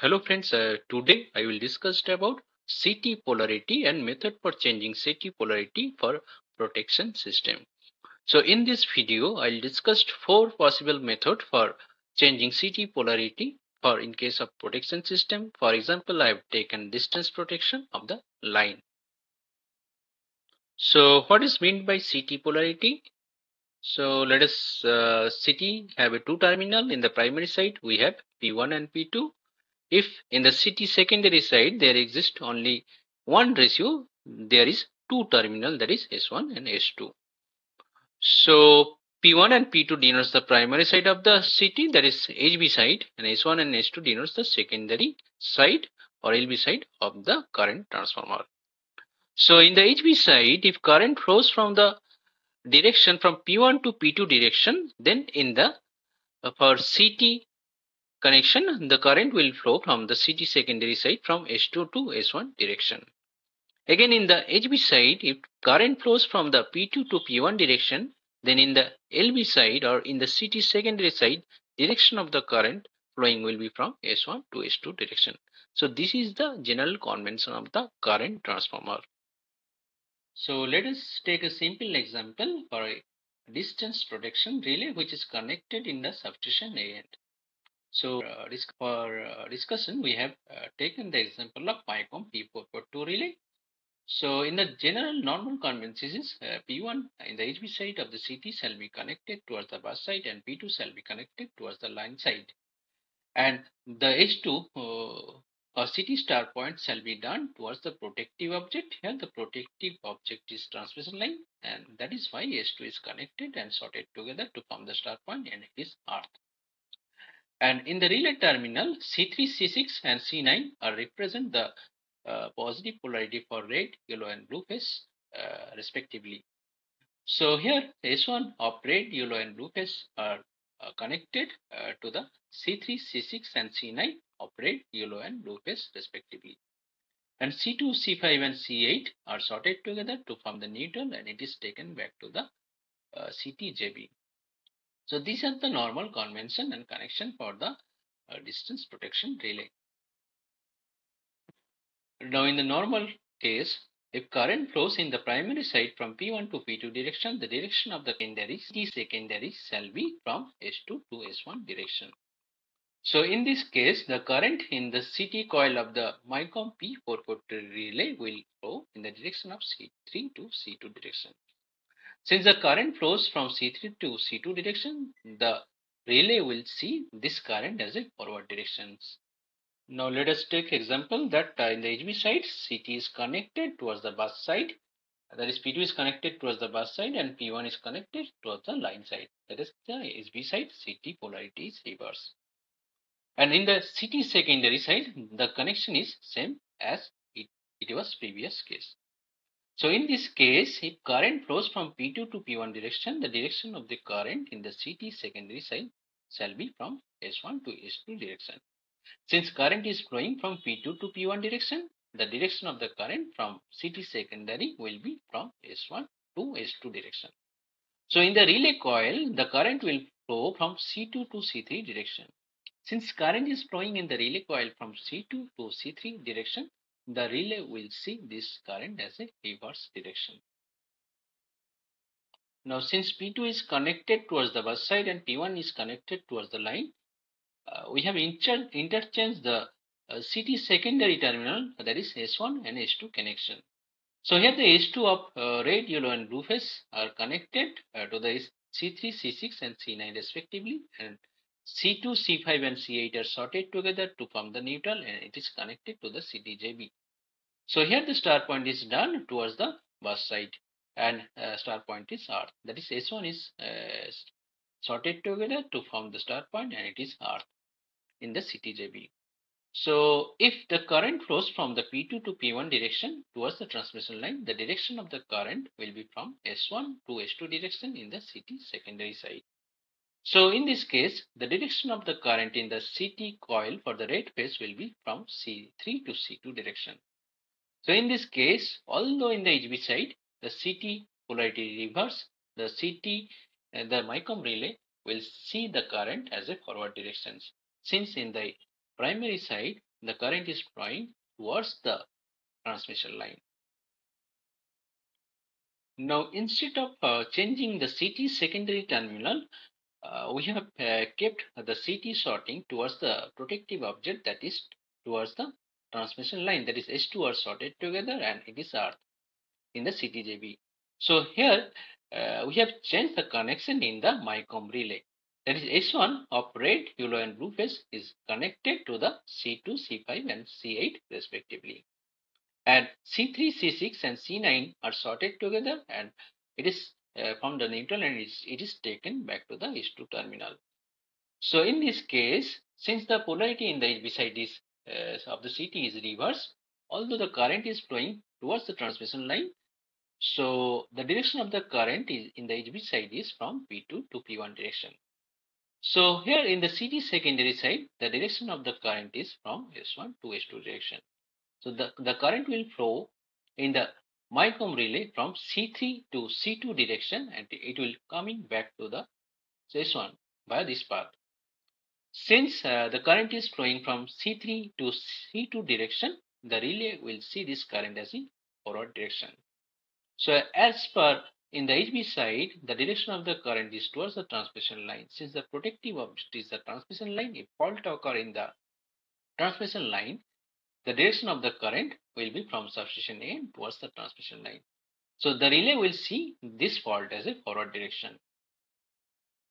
Hello friends, uh, today I will discuss about CT polarity and method for changing CT polarity for protection system. So in this video, I'll discuss four possible methods for changing CT polarity for in case of protection system. For example, I have taken distance protection of the line. So what is meant by CT polarity? So let us uh, CT have a two terminal in the primary side. We have P1 and P2 if in the CT secondary side there exists only one ratio, there is two terminal that is S1 and S2. So P1 and P2 denotes the primary side of the CT that is HV side and S1 and S2 denotes the secondary side or LV side of the current transformer. So in the HV side if current flows from the direction from P1 to P2 direction then in the uh, for CT connection, the current will flow from the CT secondary side from S2 to S1 direction. Again, in the HV side, if current flows from the P2 to P1 direction, then in the LV side or in the CT secondary side, direction of the current flowing will be from S1 to S2 direction. So this is the general convention of the current transformer. So let us take a simple example for a distance protection relay which is connected in the substation end. So uh, for uh, discussion, we have uh, taken the example of MICOM P442 relay. So in the general normal conventions, uh, P1 in the HV side of the CT shall be connected towards the bus side and P2 shall be connected towards the line side. And the S2 uh, or CT star point shall be done towards the protective object. Here the protective object is transmission line and that is why S2 is connected and sorted together to form the star point and it is earth. And in the relay terminal, C3, C6 and C9 are represent the uh, positive polarity for red, yellow and blue phase uh, respectively. So here S1 of red, yellow and blue phase are uh, connected uh, to the C3, C6 and C9 of red, yellow and blue phase respectively. And C2, C5 and C8 are sorted together to form the neutral and it is taken back to the uh, CTJB. So these are the normal convention and connection for the uh, distance protection relay. Now in the normal case, if current flows in the primary side from P1 to P2 direction, the direction of the secondary, T secondary shall be from S2 to S1 direction. So in this case, the current in the CT coil of the MICOM P443 relay will flow in the direction of C3 to C2 direction. Since the current flows from C3 to C2 direction, the relay will see this current as a forward direction. Now let us take example that uh, in the HV side, CT is connected towards the bus side. That is P2 is connected towards the bus side and P1 is connected towards the line side. That is the HV side, CT polarity is reverse. And in the CT secondary side, the connection is same as it, it was previous case. So in this case, if current flows from P2 to P1 direction, the direction of the current in the CT secondary side shall be from S1 to S2 direction. Since current is flowing from P2 to P1 direction, the direction of the current from CT secondary will be from S1 to S2 direction. So in the relay coil, the current will flow from C2 to C3 direction. Since current is flowing in the relay coil from C2 to C3 direction, the relay will see this current as a reverse direction. Now since P2 is connected towards the bus side and P1 is connected towards the line, uh, we have inter interchanged the uh, CT secondary terminal that is S1 and S2 connection. So here the S2 of uh, red, yellow and blue phase are connected uh, to the C3, C6 and C9 respectively and C2, C5 and C8 are sorted together to form the neutral and it is connected to the CTJB. So here the star point is done towards the bus side and uh, star point is earth. That is S1 is uh, sorted together to form the star point and it is earth in the CTJB. So if the current flows from the P2 to P1 direction towards the transmission line, the direction of the current will be from S1 to S2 direction in the CT secondary side. So in this case, the direction of the current in the CT coil for the red phase will be from C3 to C2 direction. So in this case, although in the HV side, the CT polarity reverse, the CT, uh, the MICOM relay will see the current as a forward direction. Since in the primary side, the current is flowing towards the transmission line. Now instead of uh, changing the CT secondary terminal, uh, we have uh, kept the CT sorting towards the protective object that is towards the transmission line that is S2 are sorted together and it is earth in the CTJB. So here uh, we have changed the connection in the MICOM relay. That is S1 of red, yellow and blue phase is connected to the C2, C5 and C8 respectively. And C3, C6 and C9 are sorted together and it is from the neutral and it is, taken back to the S2 terminal. So in this case, since the polarity in the HV side is, uh, of the CT is reverse, although the current is flowing towards the transmission line, so the direction of the current is in the HV side is from P2 to P1 direction. So here in the CT secondary side, the direction of the current is from S1 to S2 direction. So the, the current will flow in the MICOM relay from C3 to C2 direction and it will coming back to the S1 by this path. Since uh, the current is flowing from C3 to C2 direction, the relay will see this current as in forward direction. So as per in the HV side, the direction of the current is towards the transmission line. Since the protective object is the transmission line, if fault occur in the transmission line, the direction of the current will be from substation A towards the transmission line. So the relay will see this fault as a forward direction.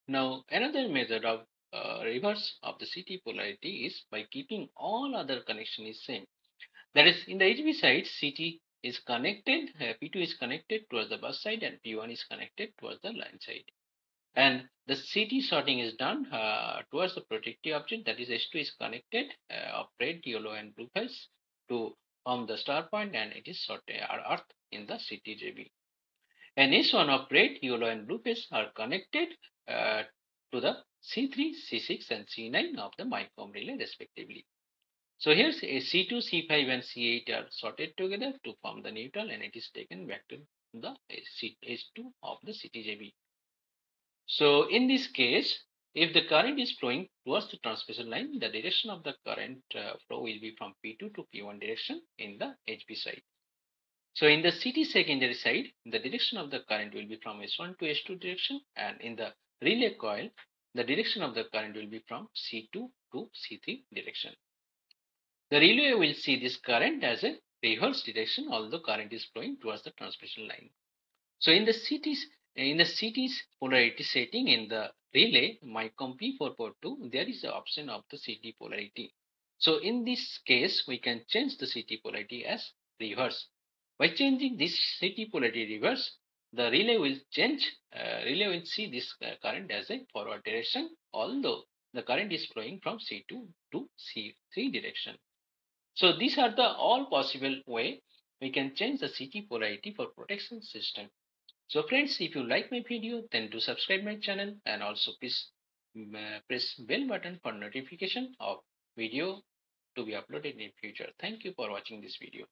Now another method of uh, reverse of the CT polarity is by keeping all other connection is same. That is in the HV side CT is connected, uh, P2 is connected towards the bus side and P1 is connected towards the line side. And the CT sorting is done uh, towards the protective object that is S2 is connected uh, of red, yellow and blue phase to form the star point and it is sorted or earth in the CTJB. And S1 of red, yellow and blue phase are connected uh, to the C3, C6 and C9 of the MICOM relay respectively. So here's a C2, C5 and C8 are sorted together to form the neutral and it is taken back to the S2 of the CTJB. So in this case, if the current is flowing towards the transmission line, the direction of the current uh, flow will be from P2 to P1 direction in the HV side. So in the CT secondary side, the direction of the current will be from S1 to S2 direction and in the relay coil, the direction of the current will be from C2 to C3 direction. The relay will see this current as a reverse direction although current is flowing towards the transmission line. So in the CT's in the CT's polarity setting in the relay MICOM P442 there is the option of the CT polarity. So in this case we can change the CT polarity as reverse. By changing this CT polarity reverse the relay will change uh, relay will see this uh, current as a forward direction although the current is flowing from C2 to C3 direction. So these are the all possible way we can change the CT polarity for protection system. So friends, if you like my video, then do subscribe my channel and also please uh, press bell button for notification of video to be uploaded in future. Thank you for watching this video.